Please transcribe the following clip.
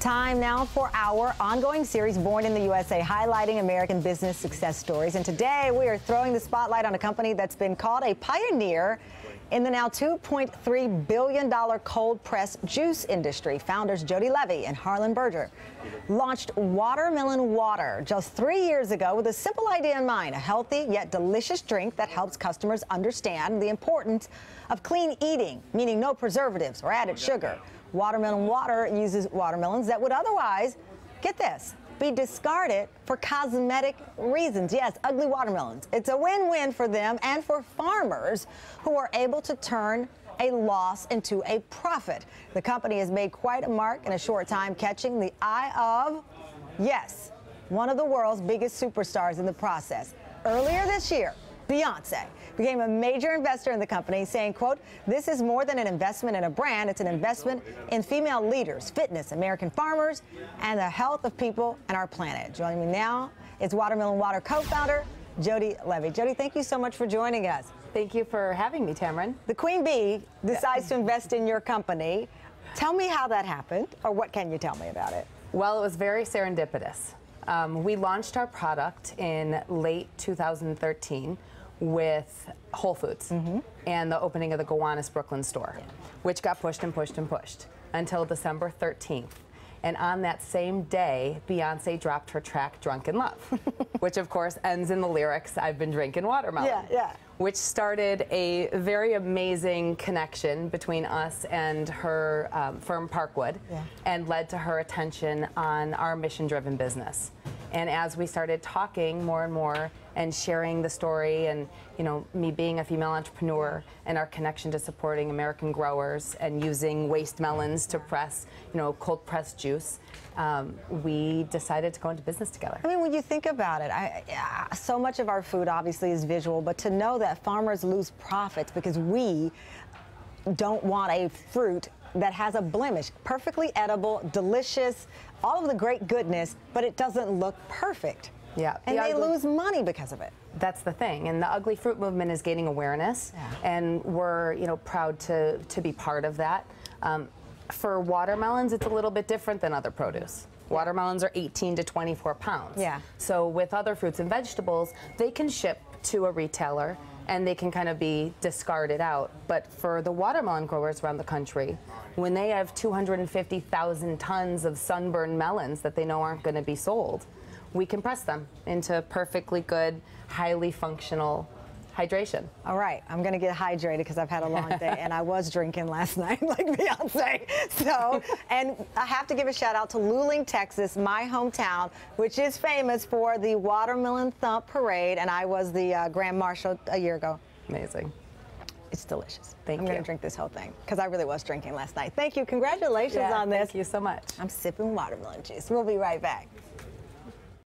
Time now for our ongoing series, Born in the USA, highlighting American business success stories. And today we are throwing the spotlight on a company that's been called a pioneer in the now $2.3 billion cold press juice industry. Founders Jody Levy and Harlan Berger launched Watermelon Water just three years ago with a simple idea in mind a healthy yet delicious drink that helps customers understand the importance of clean eating, meaning no preservatives or added sugar. Watermelon water uses watermelons that would otherwise, get this, be discarded for cosmetic reasons. Yes, ugly watermelons. It's a win win for them and for farmers who are able to turn a loss into a profit. The company has made quite a mark in a short time, catching the eye of, yes, one of the world's biggest superstars in the process. Earlier this year, Beyonce became a major investor in the company, saying, quote, this is more than an investment in a brand, it's an investment in female leaders, fitness, American farmers, and the health of people and our planet. Joining me now is Watermelon Water co-founder Jody Levy. Jody, thank you so much for joining us. Thank you for having me, Tamron. The Queen Bee decides to invest in your company. Tell me how that happened, or what can you tell me about it? Well, it was very serendipitous. Um, we launched our product in late 2013 with Whole Foods mm -hmm. and the opening of the Gowanus Brooklyn store, yeah. which got pushed and pushed and pushed until December 13th. And on that same day, Beyonce dropped her track Drunk in Love, which of course ends in the lyrics, I've been drinking watermelon. Yeah, yeah. Which started a very amazing connection between us and her um, firm Parkwood yeah. and led to her attention on our mission driven business. And as we started talking more and more and sharing the story and, you know, me being a female entrepreneur and our connection to supporting American growers and using waste melons to press, you know, cold pressed juice, um, we decided to go into business together. I mean, when you think about it, I, yeah, so much of our food obviously is visual, but to know that farmers lose profits because we don't want a fruit that has a blemish, perfectly edible, delicious, all of the great goodness, but it doesn't look perfect. Yeah. And the they ugly, lose money because of it. That's the thing. And the ugly fruit movement is gaining awareness. Yeah. And we're, you know, proud to, to be part of that. Um, for watermelons, it's a little bit different than other produce. Watermelons are 18 to 24 pounds. Yeah. So with other fruits and vegetables, they can ship to a retailer and they can kind of be discarded out. But for the watermelon growers around the country, when they have 250,000 tons of sunburned melons that they know aren't going to be sold, we compress them into perfectly good, highly functional hydration. All right, I'm gonna get hydrated because I've had a long day and I was drinking last night like Beyonce. So, and I have to give a shout out to Luling, Texas, my hometown, which is famous for the Watermelon Thump Parade, and I was the uh, Grand Marshal a year ago. Amazing. It's delicious. Thank I'm you. I'm going to drink this whole thing because I really was drinking last night. Thank you. Congratulations yeah, on this. Thank you so much. I'm sipping watermelon juice. We'll be right back.